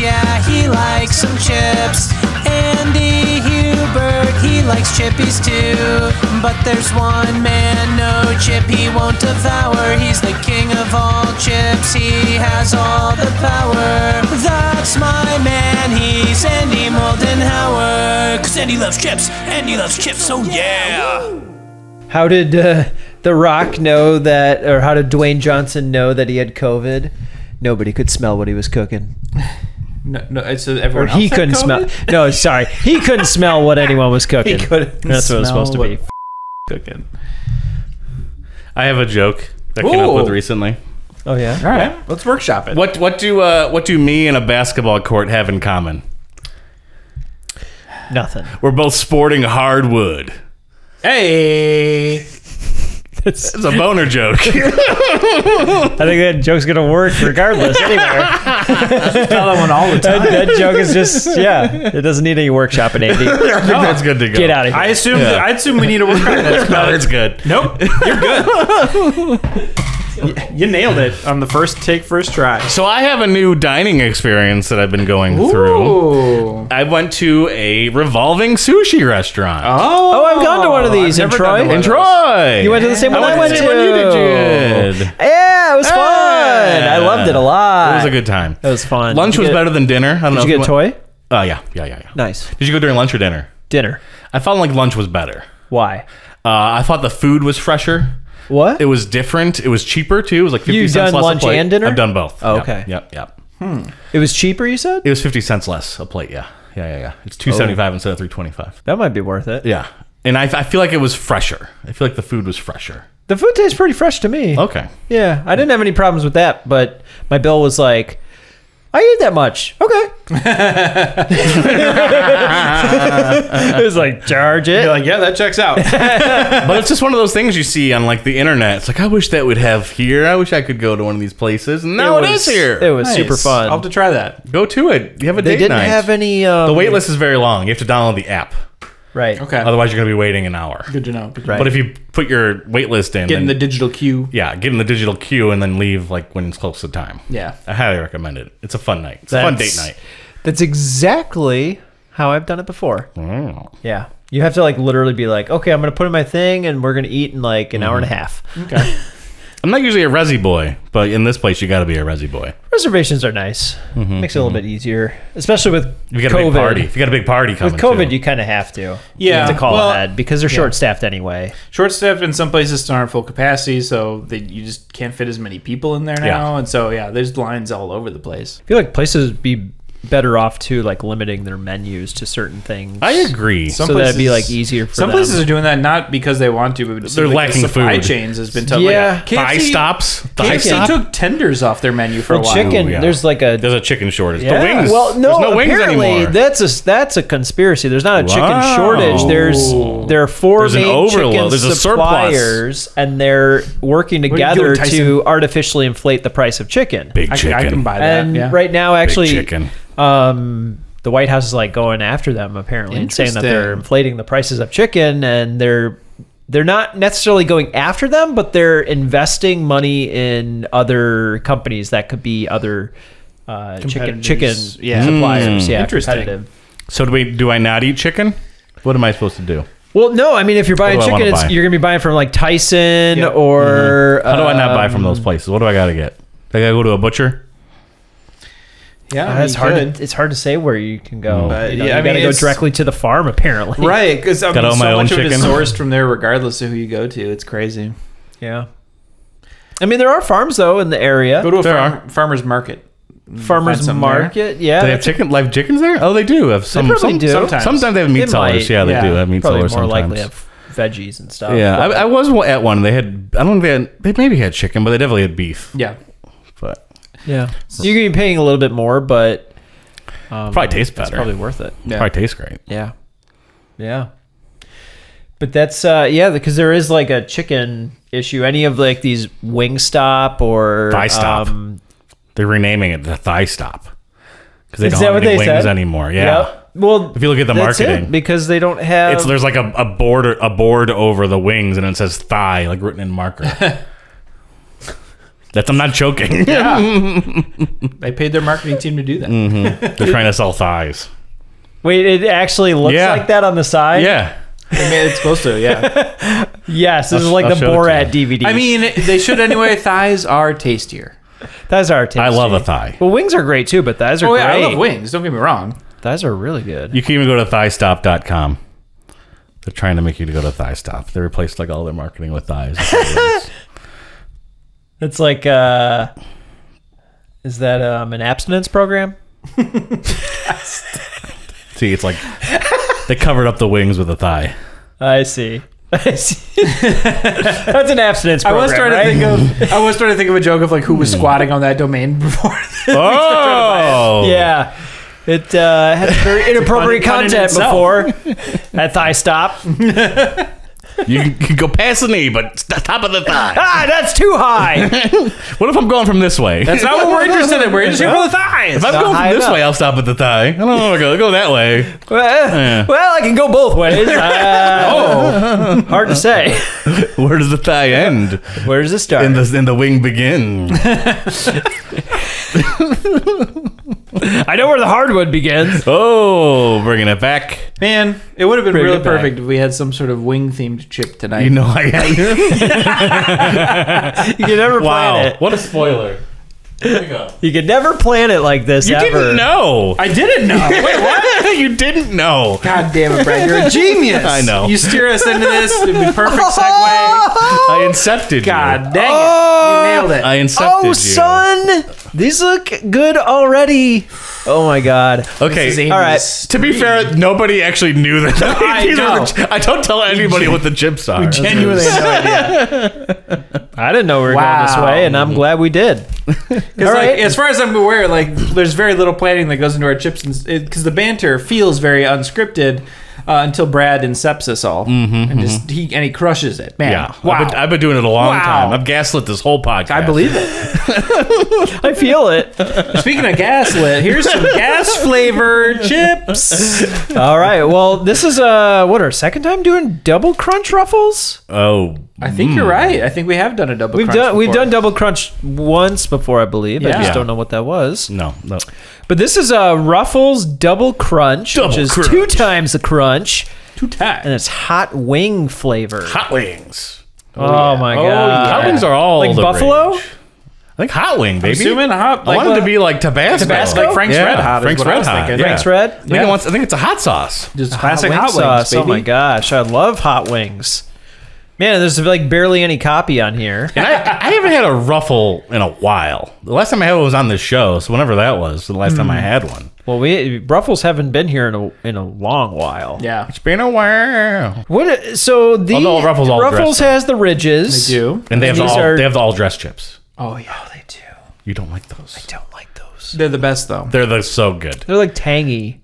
yeah, he likes some chips. Andy Hubert, he likes chippies too. But there's one man, no chip he won't devour. He's the king of all chips, he has all the power. That's my man, he's Andy Moldenhauer. Cause Andy loves chips, Andy loves chips, oh yeah. How did uh, The Rock know that, or how did Dwayne Johnson know that he had COVID? Nobody could smell what he was cooking. No, no, it's uh, Or everyone he else couldn't smell. No, sorry. He couldn't smell what anyone was cooking. He couldn't That's what it was supposed to what- be. Cooking. I have a joke that came up with recently. Oh, yeah? All right, let's workshop it. What what do uh, what do me and a basketball court have in common? Nothing. We're both sporting hardwood. Hey, That's, It's a boner joke. I think that joke's going to work regardless anywhere. tell that one all the time. that joke is just, yeah. It doesn't need any workshopping, Andy. I think that's good to go. Get out of here. I assume Yeah. I assume we need a workshop. No, it's good. Nope, you're good. You nailed it on the first take, first try. So I have a new dining experience that I've been going through. Ooh. I went to a revolving sushi restaurant Oh, Oh, I've gone to one of these in Troy. in. Troy. You went to the same one I, I went went to. to the you did. Yeah, it was fun. I loved it a lot. It was a good time. It was fun. Lunch was get- better than dinner. I don't know. Did you if get a toy? Oh yeah, yeah, yeah, yeah. Nice. Did you go during lunch or dinner? Dinner. I felt like lunch was better. Why? Uh, I thought the food was fresher. What? It was different. It was cheaper too. It was like fifty You've cents done less lunch a plate. and dinner? I've done both. Oh, Yep, okay. Yep. Yep. Hmm. It was cheaper, you said? It was fifty cents less a plate. Yeah. Yeah. Yeah. Yeah. It's two oh. seventy five instead of three twenty five. That might be worth it. Yeah. And I, I feel like it was fresher. I feel like the food was fresher. The food tastes pretty fresh to me. Okay. Yeah, I didn't have any problems with that, but my bill was like, I ate that much. Okay. it was like, charge it. You're like, yeah, that checks out. but it's just one of those things you see on like the internet. It's like I wish that would have here. I wish I could go to one of these places. And now it was- is here. It was super fun. I'll have to try that. go to it. You have a they date didn't night. have any. Um, the wait list is very long. You have to download the app. Right. Okay. Otherwise, you're going to be waiting an hour. Good to know. Good to Right. But if you put your wait list in, Get in the digital queue. yeah, get in the digital queue and then leave like when it's close to time. Yeah. I highly recommend it. It's a fun night. It's a fun date night. That's exactly how I've done it before. Mm. Yeah. You have to like literally be like, okay, I'm going to put in my thing and we're going to eat in like an hour and a half. Okay. I'm not usually a resi boy, but in this place, you got to be a resi boy. Reservations are nice. Mm-hmm, Makes it a little mm-hmm. bit easier, especially with If you got a big party, if you got a big party coming, With COVID, too. you kind of have to. You Yeah, have to call well, ahead because they're short staffed anyway. Short staffed in some places still aren't full capacity, so they, you just can't fit as many people in there now. Yeah. And so, yeah, there's lines all over the place. I feel like places be better off to like limiting their menus to certain things. I agree. Some so that'd be places- like easier for Some them. places are doing that not because they want to, but They're like lacking the supply food. chains has been tough. Yeah. like, Thigh stops. Thigh KFC stop. took tenders off their menu for well, a while. chicken. Oh, yeah. There's like a There's a chicken shortage. Yeah. The wings. well, no, there's no wings apparently anymore. that's a that's a conspiracy. There's not a chicken Wow. shortage. There's oh. there are four There's an main overload. chicken There's a surplus. suppliers, and they're working together do, to artificially inflate the price of chicken. Big I, chicken. can- I can buy that. and yeah. right now, Big actually, chicken. Um, the White House is like going after them apparently and saying that they're inflating the prices of chicken and they're they're not necessarily going after them, but they're investing money in other companies that could be other uh, chicken chicken Yeah. suppliers. Yeah, Interesting. So do we? Do I not eat chicken? What am I supposed to do? Well, no, I mean if you're buying What do I chicken, it's, buy? you're gonna be buying from like Tyson Yep. or How do I not buy from um, those places? What do I got to get? I gotta go to a butcher. Yeah, Uh, it's hard. could. To, it's hard to say where you can go. But, you know, yeah, you I gotta go directly to the farm. Apparently, Right, because I mean, so my own much of it is sourced from there, regardless of who you go to. It's crazy. Yeah. I mean, there are farms though in the area. Go to a farm, farmer's market. farmers Find something there. market. Yeah, Do they have chicken? Live chickens there? Oh, they do have some. probably some do. Sometimes. Sometimes. they have meat They sellers. might, Yeah, they yeah. do have meat probably sellers more sometimes. likely have veggies and stuff. yeah, I, I was at one. They had. I don't think they had. They maybe had chicken, but they definitely had beef. Yeah, But yeah. You're gonna be paying a little bit more, but um, Probably tastes It's better. probably worth it. yeah. probably tastes great. Yeah, yeah. But that's uh yeah because there is like a chicken issue. Any of like these Wingstop or Thigh Stop. um, They're renaming it the Thigh Stop because they Is don't that have what any wings said? anymore. Yeah. Yep. Well, If you look at the that's it, marketing. because they don't have It's there's like a, a board a board over the wings and it says thigh like written in marker. That's I'm not joking. They paid their marketing team to do that. Mm-hmm. They're trying to sell thighs. Wait, it actually looks Yeah. like that on the side. Yeah. They made it supposed to, yeah. Yes, this is I'll- like I'll the show it to Borat DVD. I mean, they should anyway. Thighs are tastier. thighs are tasty. I love a thigh. Well, wings are great too, but thighs are Oh great. yeah, I love wings. Don't get me wrong. Thighs are really good. You can even go to thighstop.com. They're trying to make you to go to thighstop. They replaced like all their marketing with thighs. It's like, uh, is that um, an abstinence program? See, it's like they covered up the wings with a thigh. I see. I see. That's an abstinence I program. was trying right? to think of. I was trying to think of a joke of like who was squatting on that domain before. Oh, Yeah. It uh, had very inappropriate pun in content itself. before. At thigh stop. You can, go past the knee, but it's the top of the thigh. Ah, that's too high. What if I'm going from this way? That's not what we're interested in. We're interested in the thighs. if I'm not going high from this enough. way, I'll stop at the thigh. I don't want to go, go that way. well, well, I can go both ways. Uh, Oh, hard to say. Where does the thigh end? Where does it start? And the, and the wing begin? I know where the hardwood begins. Oh, bringing it back. man, it would have been Bring really it back. perfect if we had some sort of wing themed chip tonight. You know I You can never plan Wow, it. what a spoiler. Here we go. You could never plan it like this You ever. didn't know. I didn't know. Wait, what? you didn't know. God damn it, Brad! You're a genius. I know. You steer us into this. It'd be perfect segue. I incepted you. God you. dang Oh. it! You oh. nailed it. I incepted Oh, you. son, these look good already. Oh my god. Okay. This is all right. Amy's To be fair, nobody actually knew that. I These were know. the ch- I don't tell anybody what the chips are. Genuinely had no idea. I didn't know we were going this way, and I'm glad we did. All Like, right. as far as I'm aware, like there's very little planning that goes into our chips, because the banter feels very unscripted uh, until Brad incepts us all, and just he and he crushes it. Man, Yeah. wow, I've, been, I've been doing it a long Wow. time. I've gaslit this whole podcast. I believe it. I feel it. Speaking of gaslit, here's some gas flavor chips. All right. Well, this is uh what our second time doing double crunch ruffles. Oh. I think you're right. I think we have done a double. We've crunch done we've done double crunch once before, I believe. I just Yeah. don't know what that was. No, no. But this is a Ruffles double crunch, which is crunch. two times the crunch, two times. and it's hot wing flavor. Hot wings. oh, oh my Oh, god! yeah. Hot wings are all Like the buffalo? rage. I think hot wing, baby. Assuming hot, I like, want it to be like Tabasco. Tabasco? like Frank's Yeah, Red Hot. Frank's is what I Red Hot, yeah. Frank's Red. I think, it wants, I think it's a hot sauce. Just classic wing hot, wings, sauce. baby. Oh my gosh, I love hot wings. Man, there's like barely any copy on here. And I, I haven't had a ruffle in a while. The last time I had one was on this show, so whenever that was, the last time I hmm. had one. Well, we Ruffles haven't been here in a in a long while. Yeah, It's been a while. What? Uh, so the Although Ruffles all Ruffles dressed up. has the ridges. they do. And they have the These all, are- they have the all dressed chips. Oh yeah, They do. You don't like those? I don't like those. they're the best though. They're the, so good. They're like tangy.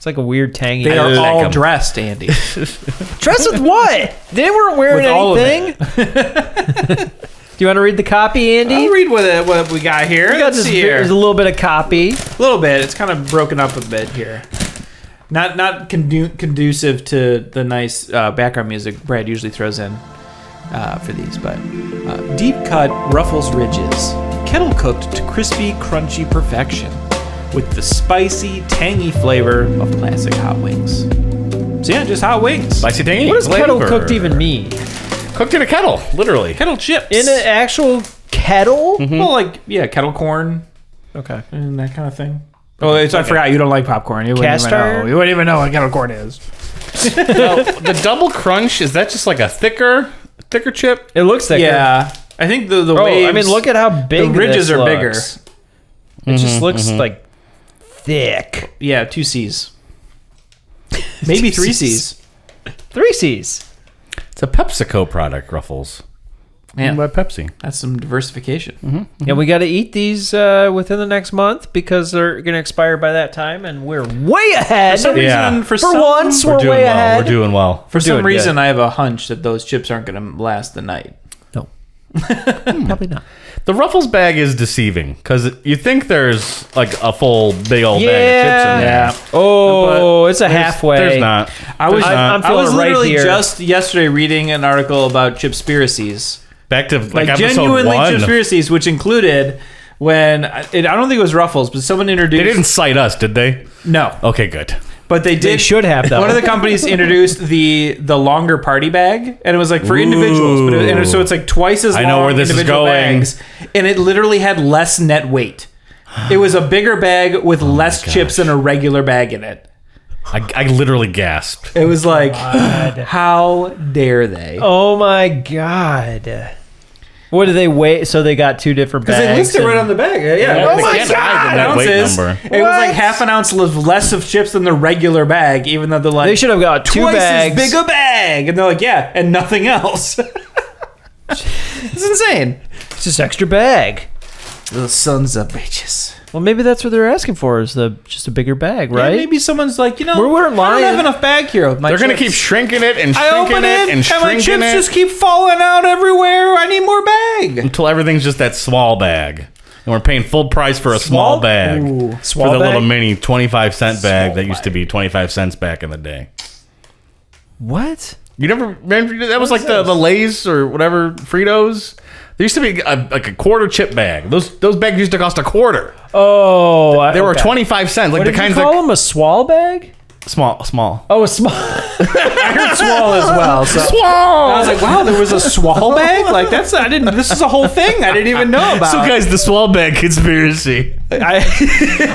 It's like a weird tangy. They are like all 'em. dressed, Andy. Dressed with what? They weren't wearing With anything. Do you want to read the copy, Andy? I'll read what, uh, what we got here. We got Let's this, here. there's a little bit of copy. A little bit. It's kind of broken up a bit here. Not not condu- conducive to the nice uh, background music Brad usually throws in uh, for these, but uh, deep cut Ruffles ridges, kettle cooked to crispy, crunchy perfection, with the spicy, tangy flavor of classic hot wings. So yeah, just hot wings. Spicy tangy. What does kettle cooked even mean? Cooked in a kettle, literally. Kettle chips. In an actual kettle? Mm-hmm. well, like yeah, kettle corn Okay. and that kind of thing. Oh, it's, I forgot you don't like popcorn. You wouldn't Cast even know. You wouldn't even know what kettle corn is. Now, the double crunch is that just like a thicker, thicker chip? It looks thicker. Yeah, I think the the Oh, waves. I mean, look at how big the ridges this are bigger. looks. It just mm-hmm, looks mm-hmm. like thick. Yeah, two C's. Maybe three C's. Three C's. It's a PepsiCo product, Ruffles. Man, Owned by Pepsi. that's some diversification. And we got to eat these uh, within the next month because they're going to expire by that time, and we're way ahead. For some Yeah. reason, for, For some, once, we're, We're doing way well. ahead. We're doing well. for some reason, good. I have a hunch that those chips aren't going to last the night. no, probably not. The Ruffles bag is deceiving because you think there's like a full big old bag of chips in Yeah. there. Oh, it's a There's- halfway. There's not. I was I'm- I'm I was feeling right literally here. just yesterday reading an article about chipspiracies Back to like, like genuinely one. conspiracies, which included when it, I don't think it was Ruffles, but someone introduced. They didn't cite us, did they? No, Okay, good. But they did. They should have though. One of the companies introduced the the longer party bag, and it was like for individuals, but it, and so it's like twice as I long. know where this is going. bags, and it literally had less net weight. It was a bigger bag with oh less chips than a regular bag in it. I, I literally gasped. It was like, how dare they? oh my god. What do they weigh? So they got two different bags. Because they listed right on the bag. Yeah, yeah. Oh It was my like God! half weight ounces. number. It was like half an ounce less of chips than the regular bag, even though they're like They should have got two twice bags. as big a bag, and they're like, yeah, and nothing else. it's insane. It's just extra bag. Little sons of bitches. Well, maybe that's what they're asking for is the just a bigger bag, right? Yeah, maybe someone's like, you know, We weren't I don't have enough bag here. With my They're gonna keep shrinking it and I shrinking open it, it, and shrinking it. and, my chips it just keep falling out everywhere. I need more bag. until everything's just that small bag. And we're paying full price for a small, Small? bag. Ooh, for small the little mini 25 cent bag that used to be 25 cents back in the day. what? You never remember that was like the, the Lay's or whatever Fritos. There used to be a, like a quarter chip bag. Those those bags used to cost a quarter. Oh, I- They were 25 cents, like What the did you kinds call of them? A swall bag? Small small. Oh, a small. I heard swall as well. So. I was like, wow, there was a swall bag? Like that's I didn't this is a whole thing I didn't even know about. So guys, the swall bag conspiracy. I,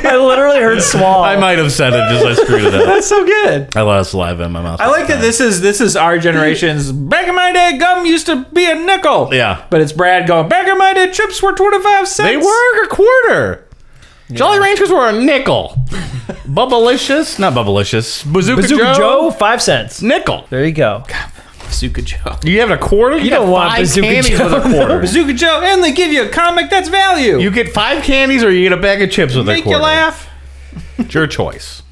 I literally heard swall. I might have said it, just I screwed it up. that's so good. I lost saliva in my mouth. I like that this is this is our generation's back in my day gum used to be a nickel. Yeah. But it's Brad going, back in my day chips were twenty five cents. They were a quarter. Jolly Ranchers were a nickel. Bubblicious, not Bubblicious. Bazooka, Bazooka Joe, Joe, five cents. nickel. There you go. Bazooka Joe. You have a quarter. You, You don't want five Bazooka candies Joe. with a quarter. Bazooka Joe, and they give you a comic that's value. You get five candies, or you get a bag of chips with a quarter. make quarter. you laugh. It's your choice.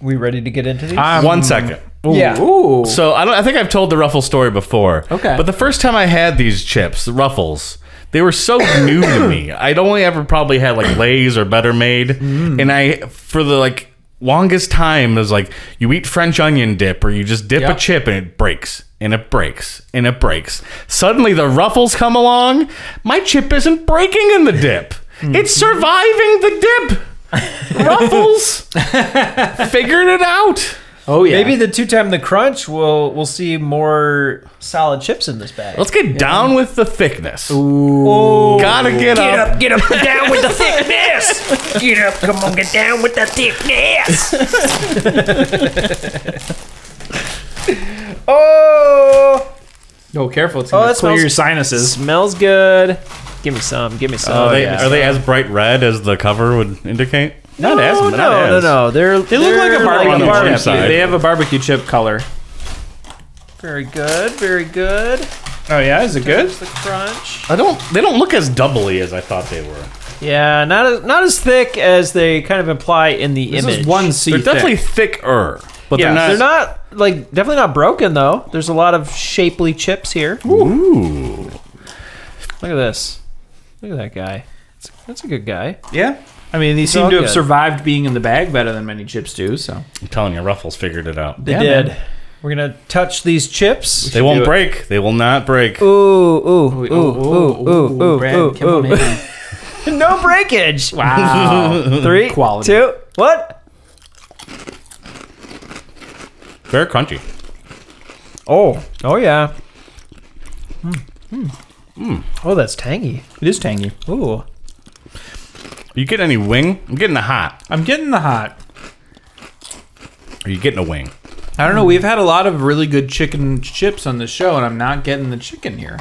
We ready to get into these? Um, One second. yeah. Ooh. So I don't. I think I've told the Ruffles story before. Okay. But the first time I had these chips, the Ruffles, they were so new to me. I'd only ever probably had like Lay's or Better Made, Mm. and I for the like longest time it was like you eat French onion dip or you just dip Yep. a chip and it breaks and it breaks and it breaks. Suddenly the Ruffles come along. My chip isn't breaking in the dip. Hmm. It's surviving the dip. Ruffles figured it out. Oh yeah. Maybe the two time the crunch will we'll see more solid chips in this bag. Let's get down with the thickness. Oh, Gotta get, up. get up. Up. Get up, get down with the thickness. Get up, come on, get down with the thickness. oh, Oh, careful! It's Oh, gonna that clear smells- your sinuses. smells good. Give me some. Give me oh, some. Are they, yeah. are they as bright red as the cover would indicate? No, Not as, no, not no, as. no. They're They look like a barbecue, on the chip. side. They have a barbecue chip color. Very good. Very good. Oh yeah, is it good? There's the crunch. I don't. They don't look as doubly as I thought they were. Yeah, not as not as thick as they kind of imply in the This image. is one C. They're definitely thicker, but Yeah, they're not. they're not like definitely not broken though. There's a lot of shapely chips here. Ooh. Look at this. Look at that guy. That's, that's a good guy. Yeah. I mean, these seem to have good. survived being in the bag better than many chips do. So I'm telling you, Ruffles figured it out. They Yeah, did. man. We're gonna touch these chips. They won't do it. break. They will not break. Ooh, ooh, ooh, ooh, ooh, ooh, Brad, ooh, come on ooh. No breakage. Wow. Three, Quality. two, what? Very crunchy. Oh, oh yeah. Hmm, hmm. Hmm. Oh, that's tangy. it is tangy. Ooh. You get any wing? I'm getting the hot. I'm getting the hot. Are you getting a wing? I don't know. We've had a lot of really good chicken chips on the show, and I'm not getting the chicken here.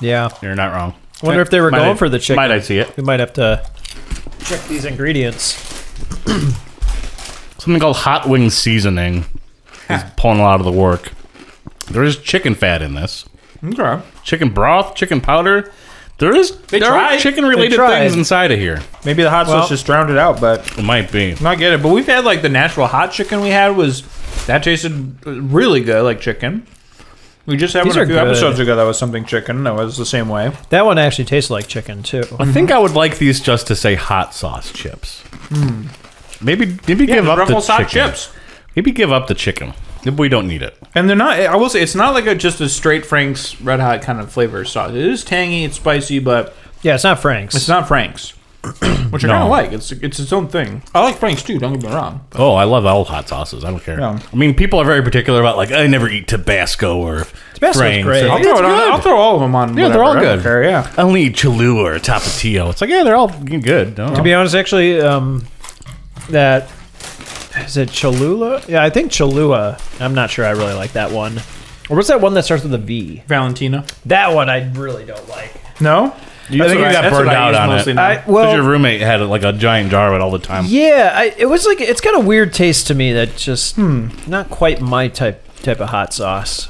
Yeah. You're not wrong. I Wonder if they were Might going I- for the chicken. Might I see it? We might have to check these ingredients. Something called hot wing seasoning is pulling a lot of the work. There is chicken fat in this. Okay. Chicken broth, chicken powder. There is there tried. are chicken related They tried. things inside of here. Maybe the hot Well- sauce just drowned it out, but It might be. not get it. But we've had like the natural hot chicken we had was that tasted really good, like chicken. We just had These one are a few good. episodes ago that was something chicken that was the same way. That one actually tastes like chicken too. I think I would like these just to say hot sauce chips. Hmm. Maybe maybe give up the chicken. hot chips. Maybe give up the chicken. We don't need it. And they're not. I will say it's not like a just a straight Frank's Red Hot kind of flavor sauce. It is tangy, it's spicy, but Yeah, it's not Frank's. it's not Frank's, which I No. kind of like. It's it's its own thing. I like Frank's too. Don't get me wrong. Oh, I love all hot sauces. I don't care. Yeah. I mean, people are very particular about like I never eat Tabasco or Tabasco's Frank's great. I'll It's throw it on. good. I'll throw all of them on. Yeah, they're all whatever. I good. care, yeah. I only eat Cholula or Tapatio. It's like yeah, they're all good. No. To be honest, actually, um, that is it Cholula. Yeah, I think Cholula. I'm not sure. I really like that one. Or what's that one that starts with a V? Valentina. That one I really don't like. No. You- I think you got burned out on mostly it. now. I, Because well, your roommate had like a giant jar of it all the time. yeah, I, it was like it's got a weird taste to me. That just hmm, not quite my type type of hot sauce.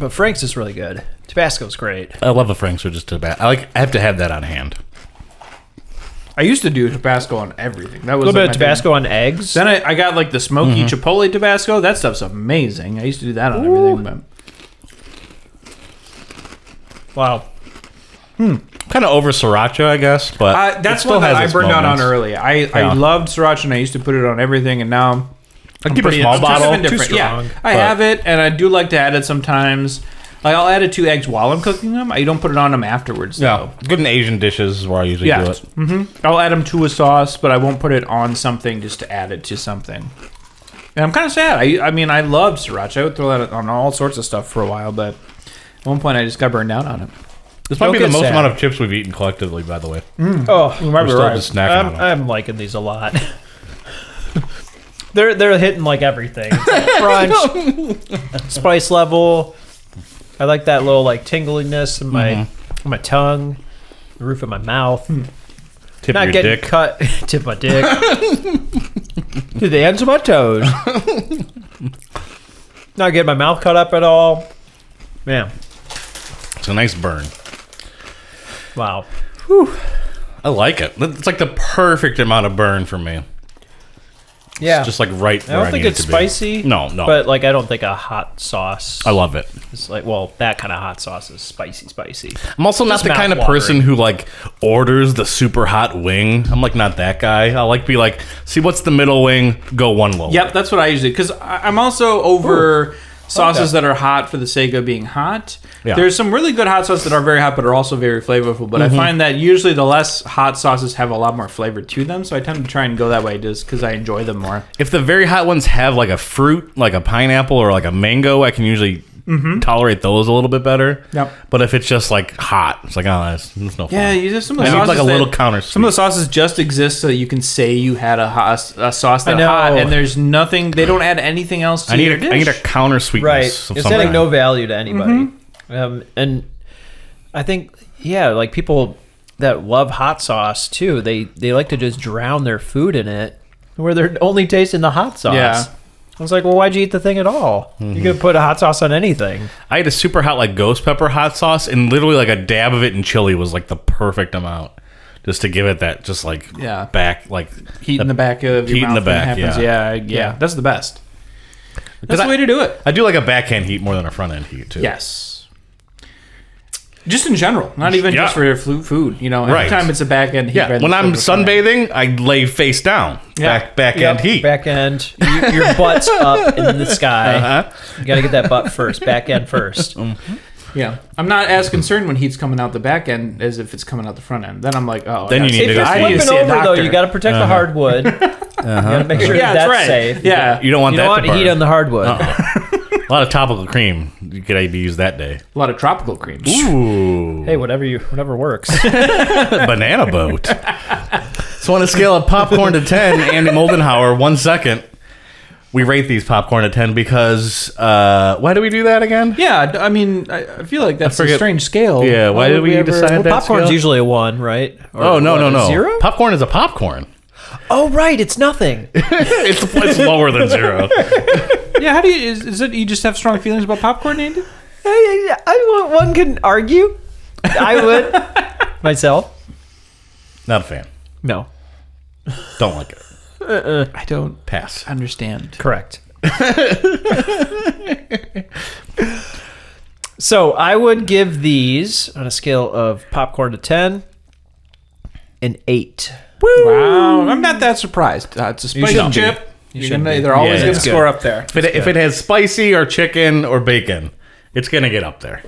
But Frank's is really good. Tabasco's great. I love the Frank's or just Tabasco. I like. I have to have that on hand. I used to do Tabasco on everything. That was A little like bit of my Tabasco on eggs. Then I, I got like the smoky Mm-hmm. chipotle Tabasco. That stuff's amazing. I used to do that on everything. But wow. Kind of over sriracha, I guess, but uh, it that's still one that has I its burned out on early. I, Yeah. I loved sriracha and I used to put it on everything. And now I keep a small I'm kind of bottle. indifferent. Too Yeah, strong, I have it, and I do like to add it sometimes. Like I'll add it to eggs while I'm cooking them. I don't put it on them afterwards. Yeah, though. good in Asian dishes is where I usually Yeah. do it. hmm I'll add them to a sauce, but I won't put it on something just to add it to something. And I'm kind of sad. I, I mean, I loved sriracha. I would throw that on all sorts of stuff for a while, but at one point I just got burned out on it. This might Don't be the get most sad. amount of chips we've eaten collectively, by the way. Oh, You might We're be still right. just snacking on I'm, them. I'm liking these a lot. they're they're hitting like everything. Crunch, spice level. I like that little like tingliness in my mm-hmm. in my tongue, the roof of my mouth. Hmm. Tip Not your getting dick. cut. Tip my dick. to the ends of my toes. Not getting my mouth cut up at all. Man, It's a nice burn. wow. I like it. It's like the perfect amount of burn for me. Yeah. Just like right I where don't think need it's it to be. spicy. No, no. But like, I don't think a hot sauce. I love it. It's like, well, that kind of hot sauce is spicy, spicy. I'm also not Just the kind of person who like orders the super hot wing. I'm like not that guy. I like be like, see what's the middle wing, go one lower. Yep, that's what I usually because I'm also over sauces that are hot for the sake of being hot. Yeah. There's some really good hot sauces that are very hot but are also very flavorful. But I mm-hmm. find that usually the less hot sauces have a lot more flavor to them, so I tend to try and go that way just because I enjoy them more. If the very hot ones have like a fruit, like a pineapple or like a mango, I can usually tolerate those a little bit better. Yep. But if it's just like hot, it's like oh, that's, that's no fun. Yeah, you just some of the I need sauces like a little counter. Some of the sauces just exist so you can say you had a, hot, a sauce that's I know. hot, and there's nothing. They don't add anything else to I need your a, dish. I need a counter sweetness. Right. of It's adding no value to anybody. Um, and I think, yeah, like people that love hot sauce too, they, they like to just drown their food in it where they're only tasting the hot sauce. Yeah. I was like, well, why'd you eat the thing at all? You could put a hot sauce on anything. I had a super hot like ghost pepper hot sauce, and literally like a dab of it in chili was like the perfect amount, just to give it that just like Yeah. back like heat in the back of your Heat in mouth the back, happens. yeah. Yeah, yeah, that's the best. That's 'Cause the I- way to do it. I do like a backhand heat more than a front end heat too. Yes. Just in general, not even Yeah. just for flu- food. You know, every Right. time it's a back end heat. Yeah, when I'm the front end. sunbathing, I lay face down. Yeah. Back back end heat. Back end. You, your butt's up in the sky. Uh-huh. You got to get that butt first. Back end first. Mm-hmm. yeah, I'm not as concerned when heat's coming out the back end as if it's coming out the front end. Then I'm like, oh, I Then you gotta need to go If I see- you're need flipping see a over though, you got to protect the uh-huh. hardwood. Uh-huh. You got to make sure Yeah, that's that's right. safe. Yeah, You don't want You that don't to want burn. heat on the hardwood. Uh-huh. a lot of topical cream you could be used that day. a lot of tropical creams. Ooh, Hey, whatever you, whatever works. banana boat. so on a scale of popcorn to ten, Andy Moldenhauer, one second. We rate these popcorn to ten because uh, why do we do that again? Yeah, I mean, I I feel like that's a forget- strange scale. Yeah, why did we ever- decide Well, that popcorn's scale? usually a one, right? Or Oh no what, no a no! Zero? Popcorn is a popcorn. Oh right, it's nothing. it's, it's lower than zero. Yeah, how do you? Is, is it you just have strong feelings about popcorn, Andy? I, I, one can argue. I would myself. Not a fan. No, Don't like it. I don't Pass. understand. correct. so I would give these on a scale of popcorn to ten, an eight. Wow, I'm not that surprised. Uh, it's a spicy shouldn't be. chip. You're gonna, be. they're always Yeah, going to it's score up there. If it, if it has spicy or chicken or bacon, it's gonna get up there.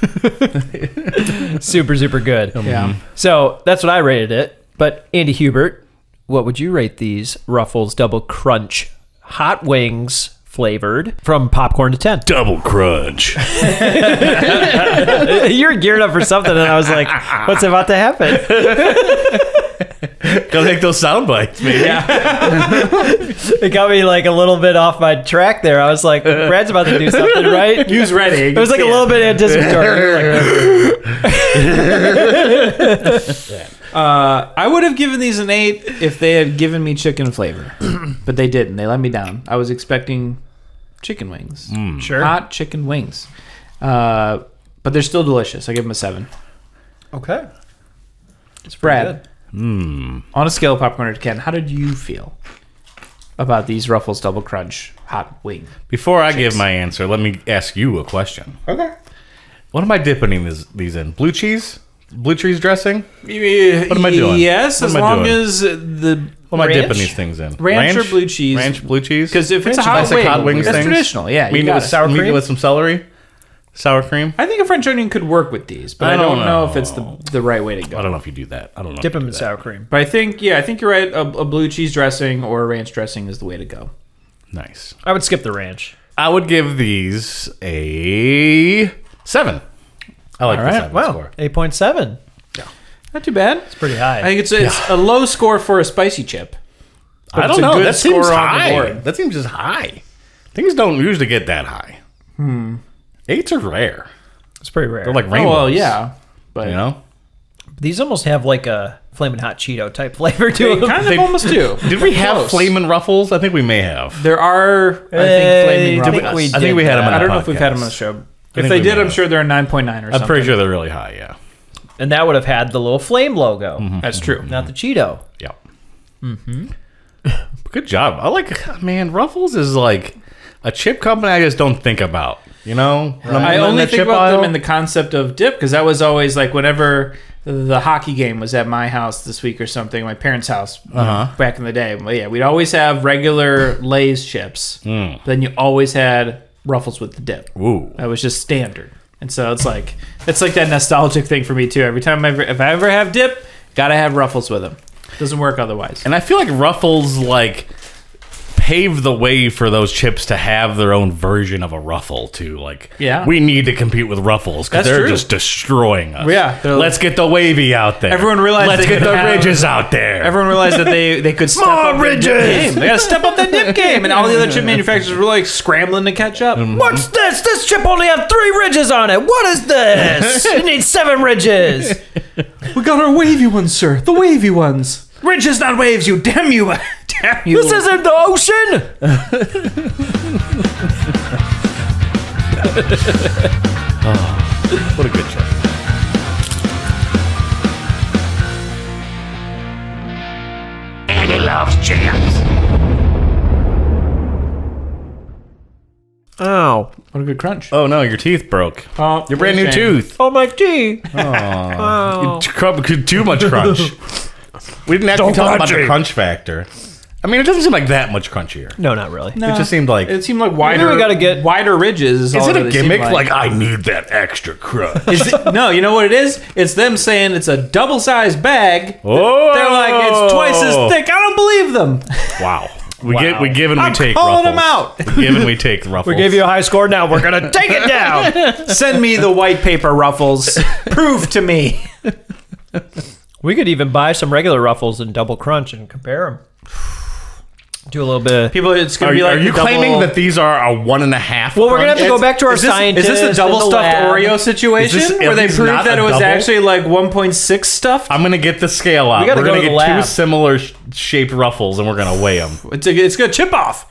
super super good. Yeah. So that's what I rated it. But Andy Hubert, what would you rate these Ruffles Double Crunch hot wings flavored from popcorn to ten? Double crunch. You're geared up for something, and I was like, "What's about to happen?" Go take those sound bites, man. It got me like a little bit off my track there. I was like, "Brad's about to do something, right?" Use ready. It was like a little bit anticipatory. Uh, I would have given these an eight if they had given me chicken flavor, but they didn't. They let me down. I was expecting chicken wings, Sure. hot chicken wings, uh, but they're still delicious. I give them a seven. Okay. It's Brad, Hmm. on a scale of popcorn to ten, how did you feel about these Ruffles Double Crunch hot wing? Before I give my answer, let me ask you a question. Okay. What am I dipping these, these in? Blue cheese? Blue cheese dressing? What am I doing? Yes, as long doing? as the What am I dipping these things in? Ranch or blue cheese? Ranch, blue cheese? because if it's a Ranch hot wing, hot wings that's things? traditional. Yeah, got with it. sour cream? with some celery, sour cream. I think a French onion could work with these, but I, I don't, don't know. know. if it's the the right way to go. I don't know if you do that. I don't know. Dip them in that. sour cream. But I think, yeah, I think you're right. A, a blue cheese dressing or a ranch dressing is the way to go. Nice. I would skip the ranch. I would give these a seven. I like All the seven Wow, score. eight point seven. Yeah, Not too bad. It's pretty high. I think it's it's a low score for a spicy chip. I don't know. That seems score on the high. That seems just high. Things don't usually get that high. Hmm. Eights are rare. it's pretty rare. They're like Oh rainbows. well, yeah, but You know. These almost have like a flaming hot Cheeto type flavor to they them. kind of They- almost do. Did we have Close. flaming ruffles? I think we may have. There are, I think, flaming did we- ruffles. we I think we had them. On I don't know if we've had them on the show. If they did, I'm have. sure they're a 9.9 or something. I'm pretty sure they're really high. Yeah. and that would have had the little flame logo, that's true. not the Cheeto. Yep. Mm-hmm. Good job. I like. Man, Ruffles is like a chip company. I just don't think about. You know. I'm I only think about aisle- them in the concept of dip because that was always like whenever the hockey game was at my house this week or something, my parents' house Uh-huh. back in the day. Well, yeah, we'd always have regular Lay's chips. Mm. Then you always had Ruffles with the dip. Ooh. That was just standard. And so it's like it's like that nostalgic thing for me too. Every time I ever, if I ever have dip, gotta have Ruffles with them. Doesn't work otherwise. And I feel like Ruffles like paved the way for those chips to have their own version of a ruffle too. Like, Yeah. we need to compete with Ruffles because they're true. just destroying us. Yeah, they're- let's get the wavy out there. Everyone realized Let's get the have- ridges out there. Everyone realized that they, they could step More up their ridges! game. They gotta step up that dip game, and all the other chip manufacturers were like scrambling to catch up. Mm-hmm. What's this? This chip only had three ridges on it. What is this? it needs seven ridges. We got our wavy ones, sir. The wavy ones. Ridges, not waves. You damn you, damn you. This isn't the ocean. Oh, what a good chip. Oh, what a good crunch. Oh no, your teeth broke. Oh, Your brand new shame. tooth. oh my teeth. Oh. Oh. You t- crumb- Too much crunch. we didn't actually talk about the crunch factor. I mean, it doesn't seem like that much crunchier. No, not really. No. It just seemed like. It seemed like wider. we gotta get- wider ridges. Is, is it a gimmick? Like. Like, I need that extra crunch. Is it- no, you know what it is? It's them saying it's a double sized bag. oh, They're like it's twice as oh. thick. I don't believe them. Wow. We Wow. get we give and we I'm take calling ruffles. them out. we give and we take ruffles. We gave you a high score. Now we're gonna take it down. Send me the white paper ruffles. Prove to me. we could even buy some regular ruffles and double crunch and compare them. Do a little bit. Of, People, it's gonna Are, be like are you the claiming that these are a one and a half? well, we're gonna have to crunch? go back to our Is this, scientists. is this a double in the stuffed lab. Oreo situation Is this where they least proved that a it was double? actually like 1.6 stuffed? I'm gonna get the scale out. We gotta We're go gonna to the get two similar sh- shaped ruffles, and we're gonna weigh them It's a, it's gonna chip off.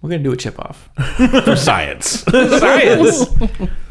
We're gonna do a chip off. for science. Science.